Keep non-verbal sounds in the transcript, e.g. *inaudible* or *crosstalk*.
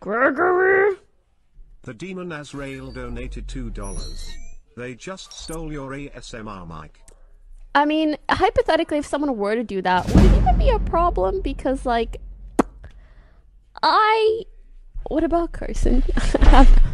Gregory. The demon Azrael donated $2. They just stole your ASMR mic. I mean, hypothetically, if someone were to do that, would it even be a problem? Because, like, I. What about Carson? *laughs*